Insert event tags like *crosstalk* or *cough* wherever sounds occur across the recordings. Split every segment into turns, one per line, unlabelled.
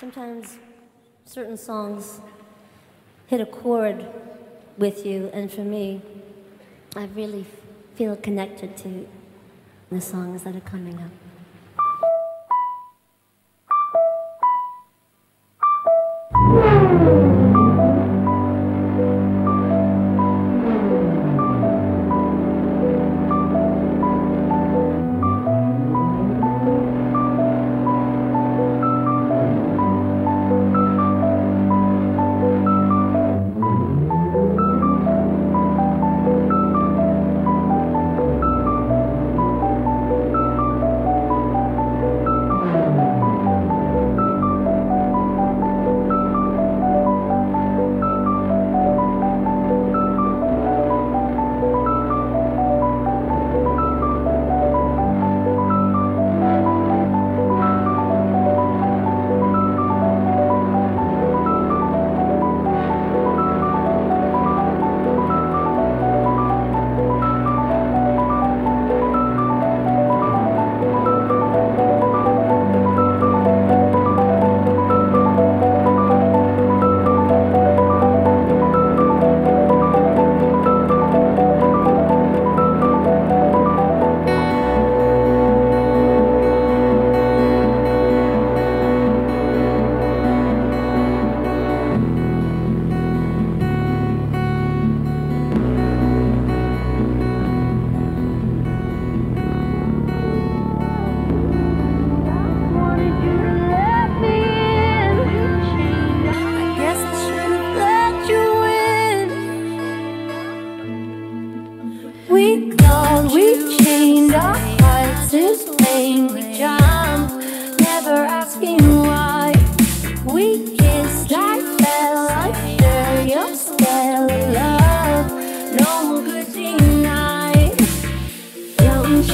sometimes certain songs hit a chord with you, and for me, I really feel connected to the songs that are coming up.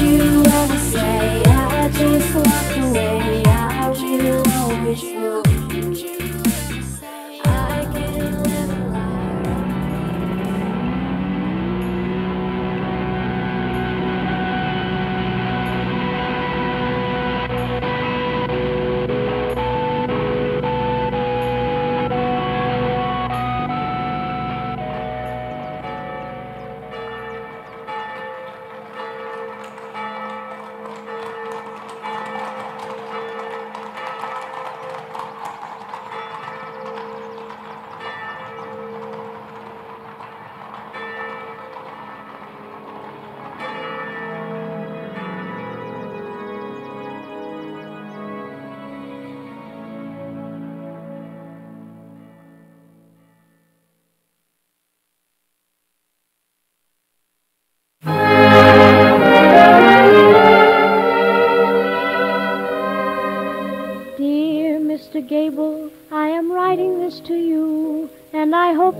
you ever say I just away.
I will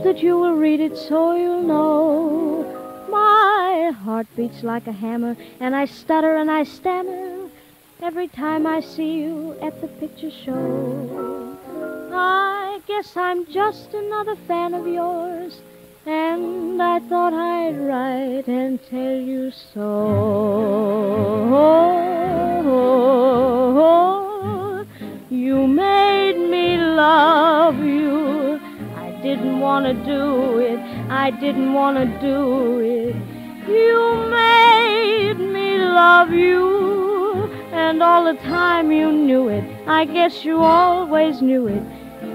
that you will read it so you'll know. My heart beats like a hammer, and I stutter and I stammer every time I see you at the picture show. I guess I'm just another fan of yours, and I thought I'd write and tell you so. You made me love you didn't want to do it. I didn't want to do it. You made me love you, and all the time you knew it. I guess you always knew it.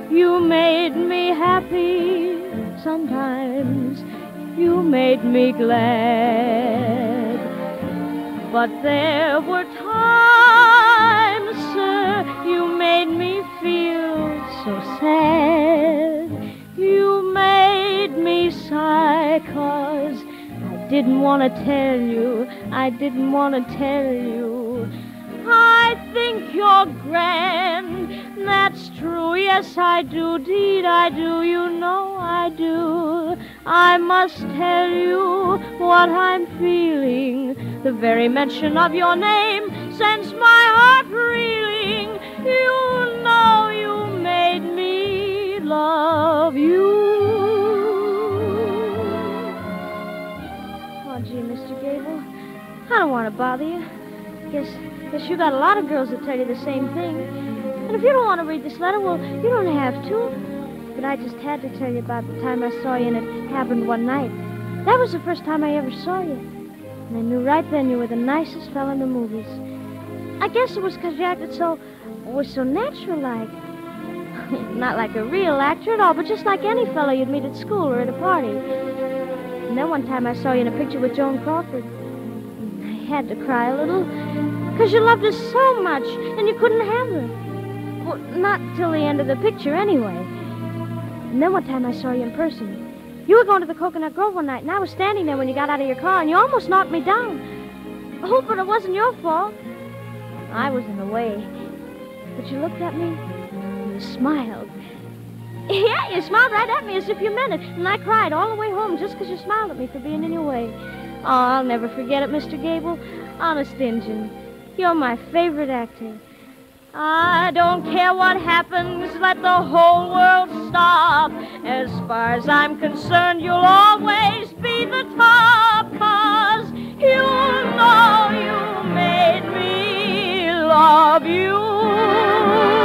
You made me happy sometimes. You made me glad. But there were times, sir, you made me feel so sad. Sigh, cause I didn't want to tell you, I didn't want to tell you. I think you're grand, that's true, yes I do, deed I do, you know I do. I must tell you what I'm feeling, the very mention of your name sends my heart reeling. Bother you. Guess, guess you got a lot of girls that tell you the same thing. And if you don't want to read this letter, well, you don't have to. But I just had to tell you about the time I saw you, and it happened one night. That was the first time I ever saw you. And I knew right then you were the nicest fellow in the movies. I guess it was because you acted so, was so natural-like. *laughs* Not like a real actor at all, but just like any fellow you'd meet at school or at a party. And then one time I saw you in a picture with Joan Crawford. Had to cry a little, because you loved her so much, and you couldn't have her. Well, not till the end of the picture, anyway. And then one time I saw you in person. You were going to the Coconut Grove one night, and I was standing there when you got out of your car, and you almost knocked me down. Oh, but it wasn't your fault. I was in the way. But you looked at me, and you smiled. *laughs* Yeah, you smiled right at me as if you meant it, and I cried all the way home just because you smiled at me for being in your way. Oh, I'll never forget it, Mr. Gable. Honest Injun, you're my favorite actor. I don't care what happens, let the whole world stop. As far as I'm concerned, you'll always be the top, cause you know you made me love you.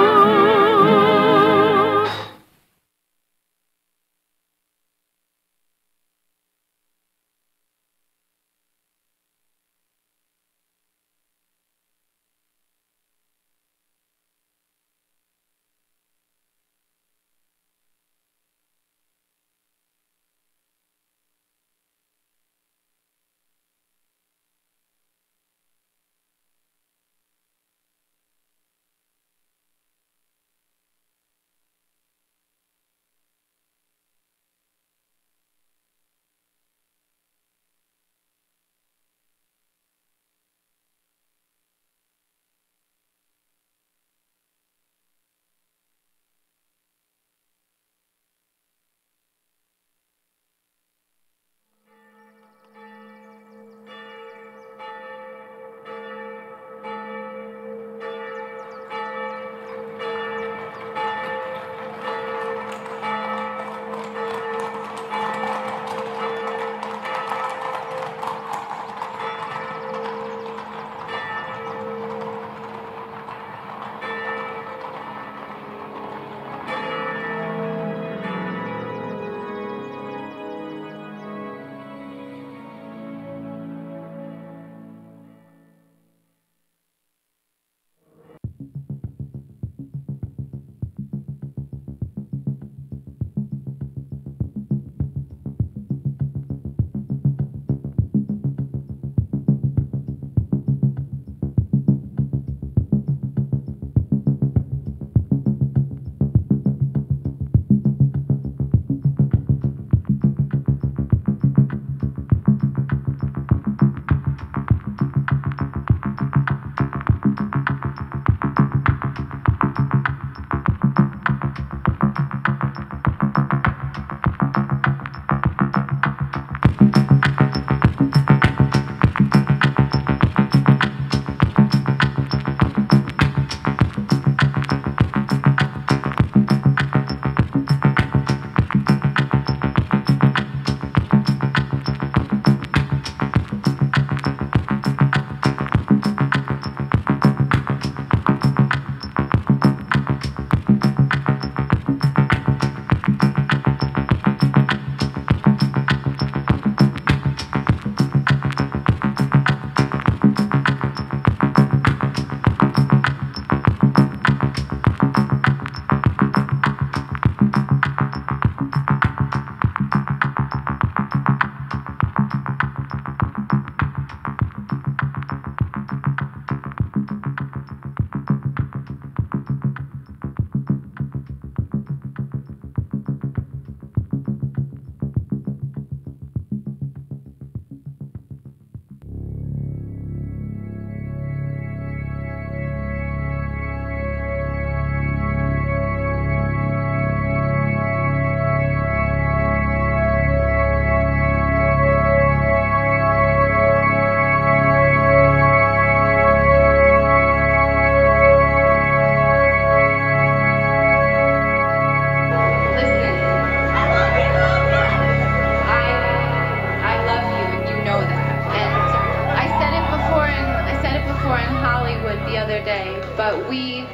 Hollywood the other day, but we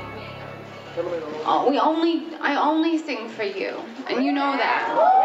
uh, we only I only sing for you, and you know that.